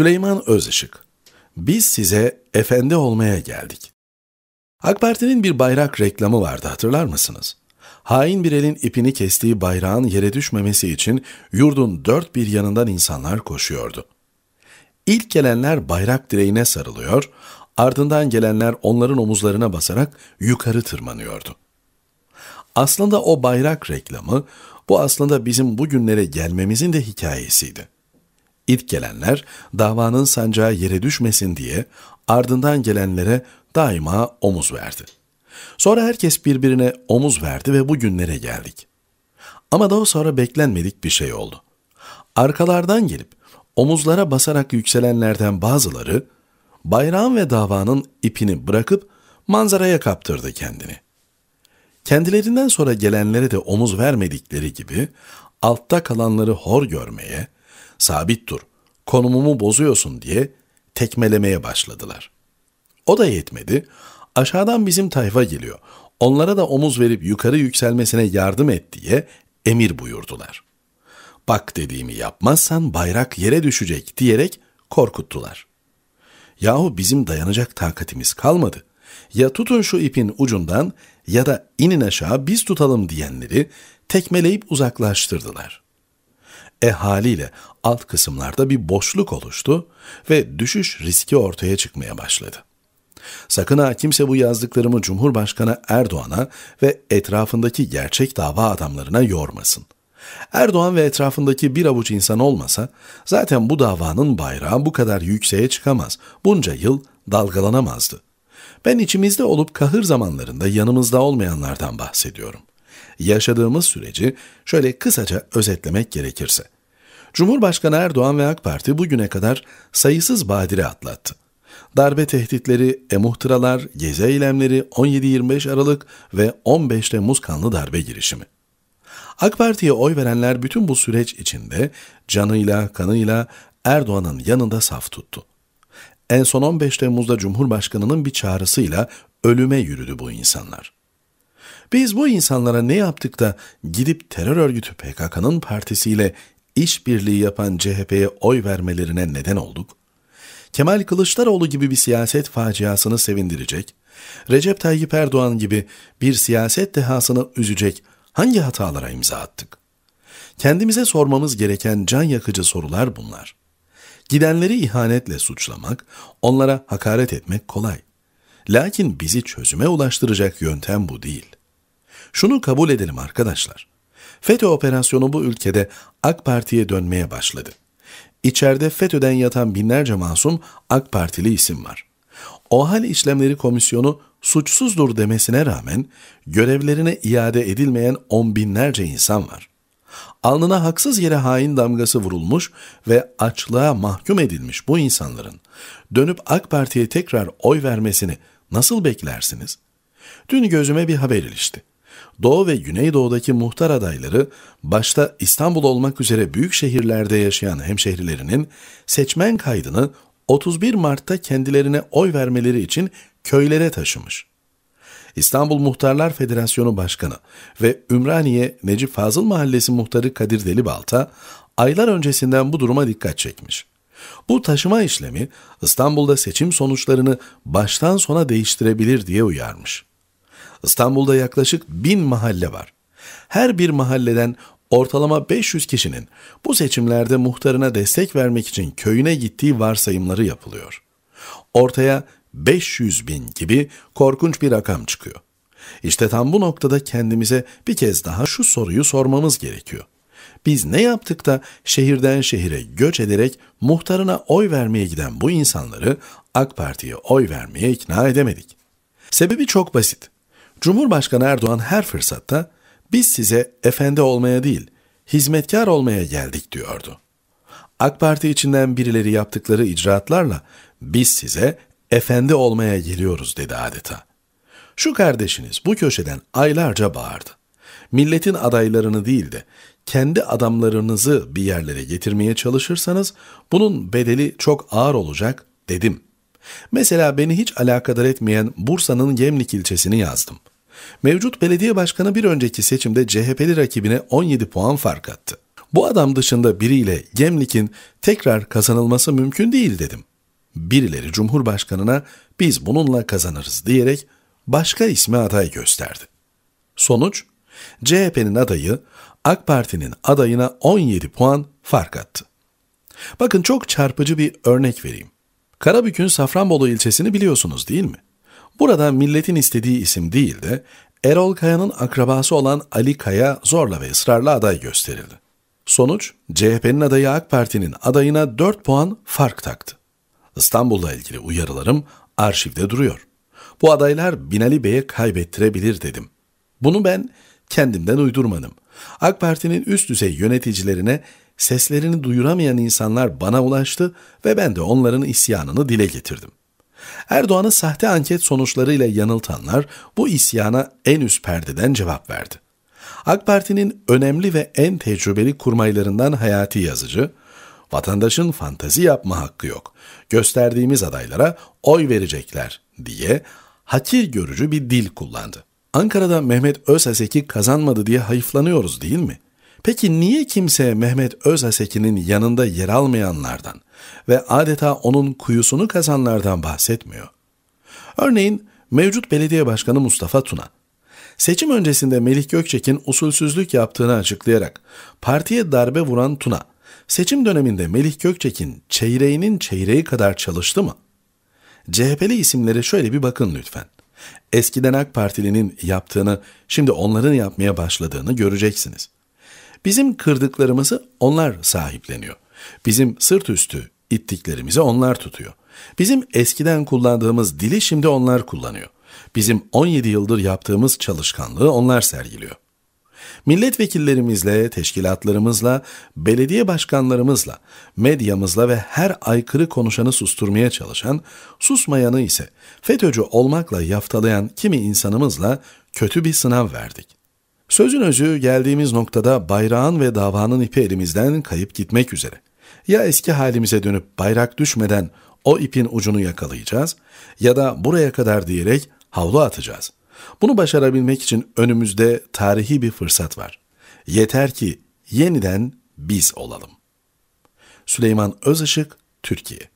Süleyman Özışık Biz size efendi olmaya geldik. AK Parti'nin bir bayrak reklamı vardı hatırlar mısınız? Hain bir elin ipini kestiği bayrağın yere düşmemesi için yurdun dört bir yanından insanlar koşuyordu. İlk gelenler bayrak direğine sarılıyor, ardından gelenler onların omuzlarına basarak yukarı tırmanıyordu. Aslında o bayrak reklamı, bu aslında bizim bugünlere gelmemizin de hikayesiydi. İlk gelenler davanın sancağı yere düşmesin diye ardından gelenlere daima omuz verdi. Sonra herkes birbirine omuz verdi ve bugünlere geldik. Ama daha sonra beklenmedik bir şey oldu. Arkalardan gelip omuzlara basarak yükselenlerden bazıları bayrağın ve davanın ipini bırakıp manzaraya kaptırdı kendini. Kendilerinden sonra gelenlere de omuz vermedikleri gibi altta kalanları hor görmeye, sabit dur, konumumu bozuyorsun diye tekmelemeye başladılar. O da yetmedi, aşağıdan bizim tayfa geliyor, onlara da omuz verip yukarı yükselmesine yardım et diye emir buyurdular. Bak dediğimi yapmazsan bayrak yere düşecek diyerek korkuttular. Yahu bizim dayanacak takatimiz kalmadı. Ya tutun şu ipin ucundan ya da inin aşağı biz tutalım diyenleri tekmeleyip uzaklaştırdılar. E haliyle alt kısımlarda bir boşluk oluştu ve düşüş riski ortaya çıkmaya başladı. Sakın ha kimse bu yazdıklarımı Cumhurbaşkanı Erdoğan'a ve etrafındaki gerçek dava adamlarına yormasın. Erdoğan ve etrafındaki bir avuç insan olmasa zaten bu davanın bayrağı bu kadar yükseğe çıkamaz, bunca yıl dalgalanamazdı. Ben içimizde olup kahır zamanlarında yanımızda olmayanlardan bahsediyorum. Yaşadığımız süreci şöyle kısaca özetlemek gerekirse. Cumhurbaşkanı Erdoğan ve AK Parti bugüne kadar sayısız badire atlattı. Darbe tehditleri, emuhtıralar, gezi eylemleri 17-25 Aralık ve 15 Temmuz kanlı darbe girişimi. AK Parti'ye oy verenler bütün bu süreç içinde canıyla, kanıyla Erdoğan'ın yanında saf tuttu. En son 15 Temmuz'da Cumhurbaşkanı'nın bir çağrısıyla ölüme yürüdü bu insanlar. Biz bu insanlara ne yaptık da gidip terör örgütü PKK'nın partisiyle işbirliği yapan CHP'ye oy vermelerine neden olduk? Kemal Kılıçdaroğlu gibi bir siyaset faciasını sevindirecek, Recep Tayyip Erdoğan gibi bir siyaset dehasını üzecek hangi hatalara imza attık? Kendimize sormamız gereken can yakıcı sorular bunlar. Gidenleri ihanetle suçlamak, onlara hakaret etmek kolay. Lakin bizi çözüme ulaştıracak yöntem bu değil. Şunu kabul edelim arkadaşlar. FETÖ operasyonu bu ülkede AK Parti'ye dönmeye başladı. İçeride FETÖ'den yatan binlerce masum AK Partili isim var. OHAL İşlemleri Komisyonu suçsuzdur demesine rağmen görevlerine iade edilmeyen on binlerce insan var. Alnına haksız yere hain damgası vurulmuş ve açlığa mahkum edilmiş bu insanların dönüp AK Parti'ye tekrar oy vermesini nasıl beklersiniz? Dün gözüme bir haber ilişti. Doğu ve Güneydoğu'daki muhtar adayları başta İstanbul olmak üzere büyük şehirlerde yaşayan hemşehrilerinin seçmen kaydını 31 Mart'ta kendilerine oy vermeleri için köylere taşımış. İstanbul Muhtarlar Federasyonu Başkanı ve Ümraniye Necip Fazıl Mahallesi Muhtarı Kadir Delibalta aylar öncesinden bu duruma dikkat çekmiş. Bu taşıma işlemi İstanbul'da seçim sonuçlarını baştan sona değiştirebilir diye uyarmış. İstanbul'da yaklaşık bin mahalle var. Her bir mahalleden ortalama 500 kişinin bu seçimlerde muhtarına destek vermek için köyüne gittiği varsayımları yapılıyor. Ortaya 500 bin gibi korkunç bir rakam çıkıyor. İşte tam bu noktada kendimize bir kez daha şu soruyu sormamız gerekiyor. Biz ne yaptık da şehirden şehire göç ederek muhtarına oy vermeye giden bu insanları AK Parti'ye oy vermeye ikna edemedik? Sebebi çok basit. Cumhurbaşkanı Erdoğan her fırsatta biz size efendi olmaya değil, hizmetkar olmaya geldik diyordu. AK Parti içinden birileri yaptıkları icraatlarla biz size efendi olmaya geliyoruz dedi adeta. Şu kardeşiniz bu köşeden aylarca bağırdı. Milletin adaylarını değil de kendi adamlarınızı bir yerlere getirmeye çalışırsanız bunun bedeli çok ağır olacak dedim. Mesela beni hiç alakadar etmeyen Bursa'nın Gemlik ilçesini yazdım. Mevcut belediye başkanı bir önceki seçimde CHP'li rakibine 17 puan fark attı. Bu adam dışında biriyle Gemlik'in tekrar kazanılması mümkün değil dedim. Birileri Cumhurbaşkanına biz bununla kazanırız diyerek başka ismi aday gösterdi. Sonuç, CHP'nin adayı AK Parti'nin adayına 17 puan fark attı. Bakın çok çarpıcı bir örnek vereyim. Karabük'ün Safranbolu ilçesini biliyorsunuz değil mi? Burada milletin istediği isim değil de Erol Kaya'nın akrabası olan Ali Kaya zorla ve ısrarla aday gösterildi. Sonuç, CHP'nin adayı AK Parti'nin adayına 4 puan fark taktı. İstanbul'la ilgili uyarılarım arşivde duruyor. Bu adaylar Binali Bey'e kaybettirebilir dedim. Bunu ben kendimden uydurmadım. AK Parti'nin üst düzey yöneticilerine seslerini duyuramayan insanlar bana ulaştı ve ben de onların isyanını dile getirdim. Erdoğan'ı sahte anket sonuçlarıyla yanıltanlar bu isyana en üst perdeden cevap verdi. AK Parti'nin önemli ve en tecrübeli kurmaylarından Hayati Yazıcı, vatandaşın fantazi yapma hakkı yok, gösterdiğimiz adaylara oy verecekler diye hakir görücü bir dil kullandı. Ankara'da Mehmet Özhasek'i kazanmadı diye hayıflanıyoruz değil mi? Peki niye kimse Mehmet Özhasek'in yanında yer almayanlardan ve adeta onun kuyusunu kazanlardan bahsetmiyor? Örneğin mevcut belediye başkanı Mustafa Tuna, seçim öncesinde Melih Gökçek'in usulsüzlük yaptığını açıklayarak partiye darbe vuran Tuna, seçim döneminde Melih Gökçek'in çeyreğinin çeyreği kadar çalıştı mı? CHP'li isimlere şöyle bir bakın lütfen. Eskiden AK Partili'nin yaptığını, şimdi onların yapmaya başladığını göreceksiniz. Bizim kırdıklarımızı onlar sahipleniyor. Bizim sırt üstü ittiklerimizi onlar tutuyor. Bizim eskiden kullandığımız dili şimdi onlar kullanıyor. Bizim 17 yıldır yaptığımız çalışkanlığı onlar sergiliyor. Milletvekillerimizle, teşkilatlarımızla, belediye başkanlarımızla, medyamızla ve her aykırı konuşanı susturmaya çalışan, susmayanı ise FETÖ'cü olmakla yaftalayan kimi insanımızla kötü bir sınav verdik. Sözün özü geldiğimiz noktada bayrağın ve davanın ipi elimizden kayıp gitmek üzere. Ya eski halimize dönüp bayrak düşmeden o ipin ucunu yakalayacağız ya da buraya kadar diyerek havlu atacağız.'' Bunu başarabilmek için önümüzde tarihi bir fırsat var. Yeter ki yeniden biz olalım. Süleyman Özışık, Türkiye